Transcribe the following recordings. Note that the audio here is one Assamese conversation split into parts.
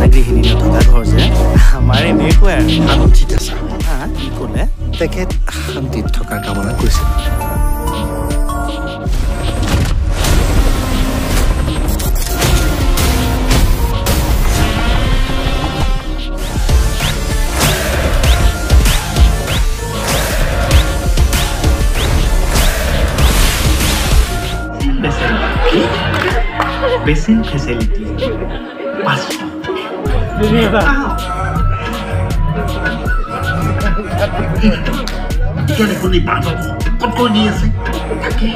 এটা গৃহিণী নথকা ঘৰ যে। আমাৰ এনেকুৱাই আৰু। শান্তিত আছে। কি ক'লে? তেখেত শান্তিত থকাৰ কামনা কৰিছিল বেচিন ফেচিলিটি পাঁচশ এতিয়া দেখোন এই বান্ধৱ ক'ত কৈ দি আছে তাকে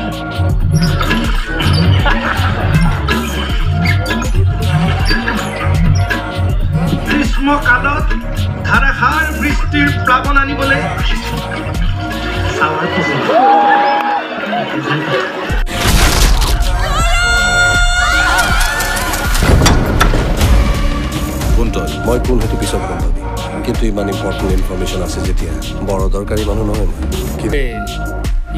গ্ৰীষ্মকালত ধাৰাসাৰ বৃষ্টিৰ প্লাৱন আনিবলৈ কুন্তল মই কোন সেইটো পিছত গম পাবি। কিন্তু ইমান ইম্পৰ্টেণ্ট ইনফৰ্মেশ্যন আছে যেতিয়া বৰ দৰকাৰী মানুহ নহয় মই।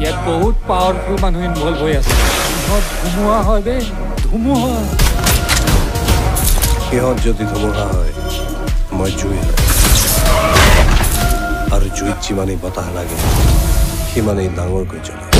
ইয়াত বহুত পাৱাৰফুল মানুহ ইনভল্ভ হৈ আছে। ধুমুহা হয় বে ধুমুহা। সিহঁত যদি ধুমুহা হয় মই জুই হয় আৰু জুইত যিমানেই বতাহ লাগে সিমানেই ডাঙৰকৈ জ্বলে।